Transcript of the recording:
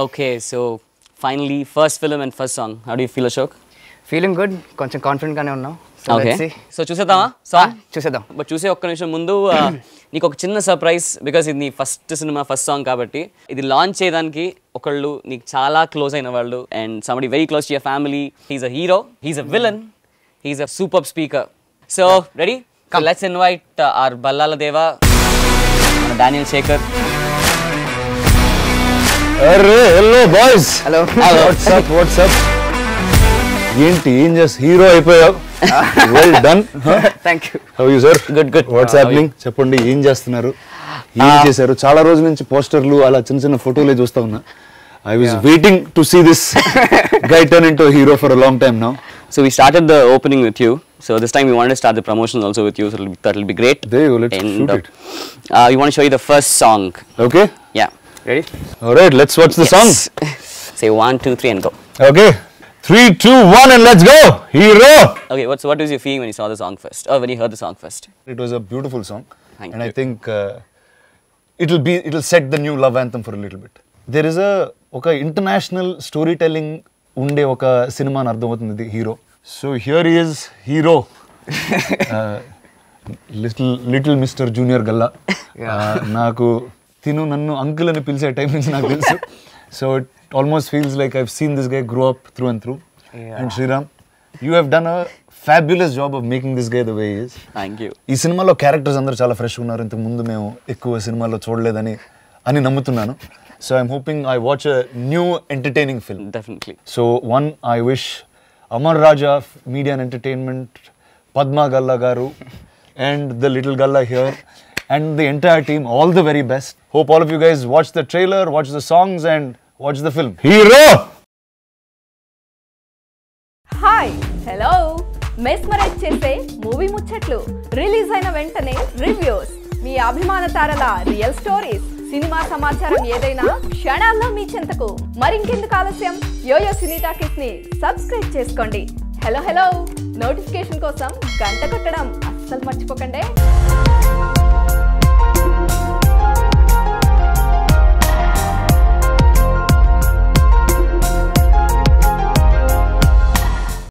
Okay, so finally, first film and first song. How do you feel, Ashok? Feeling good కొంచెం కాన్ఫిడెంట్గానే ఉన్నాం. So okay. So చూసేద్దామా? Song చూసేద్దాం. But చూసే ఒక్క నిమిషం ముందు నీకు ఒక చిన్న సర్ప్రైజ్ బికాస్ ఇది నీ ఫస్ట్ సినిమా ఫస్ట్ సాంగ్ కాబట్టి. ఇది లాంచ్ చేయడానికి ఒకళ్ళు నీకు చాలా క్లోజ్ అయిన వాళ్ళు and somebody very close your family he's a hero he's a villain he's a super speaker so ready let's invite our Ballala Deva Daniel Shekhar అరే hello boys hello what's up what's up ఏంటి ఏం చేస్తా hero అయిపోయావు well done thank you how you sir Good, good. What's How are happening చెప్పండి ఏం చేస్తున్నారు ఏం చేశారు చాలా రోజుల నుంచి పోస్టర్లు అలా చిన్న చిన్న ఫోటోలే చూస్తా ఉన్నా I was waiting to see this guy turn in to hero for a long time now So we started the opening with you. So this time we wanted to start the promotions also with you. So it'll be, that'll be great. There you go, let's and, shoot uh, it. Uh, we want to show you the first song. Okay Yeah. Ready right let's watch the song Say one, two, three, and go. Okay three two one and let's go hero Okay. What's what was your feeling when you saw the song first? Or when you heard the song first? It was a beautiful song, Thank and I you. think uh, it'll be it'll set the new love anthem for a little bit. There is a ఒక international story telling ఉండే ఒక సినిమా అని అర్థమవుతుంది hero so here is hero little little mister junior Galla నాకు తిను నన్ను uncle అని పిలిచే టైం నుంచి నాకు తెలుసు. So it almost feels like I've seen this guy grow up through and through and Sriram you have done a fabulous job of making this guy the way is Thank you. ఈ సినిమాలో characters అందరూ చాలా ఫ్రెష్గా ఉన్నారు. ఇంతకు ముందు మేము ఎక్కువ సినిమాల్లో చూడలేదని అని నమ్ముతున్నాను. So I'm hoping I watch a new entertaining film Definitely. So one I wish Amar Raja media and entertainment Padma Galla garu and the little Galla here and the entire team all the very best hope all of you guys watch the trailer watch the songs and watch the film hero hi hello mesmerise చేసే movie ముచ్చట్లు. Release అయిన వెంటనే reviews మీ అభిమాన తారల real stories cinema సమాచారం ఏదైనా క్షణాల్లో మీ చెంతకు. మరింకెందుకు ఆలస్యం? యోయో సినీ టాకీస్ని సబ్స్క్రైబ్ చేసుకోండి. హలో హలో నోటిఫికేషన్ కోసం గంట కొట్టడం అస్సలు మర్చిపోకండి.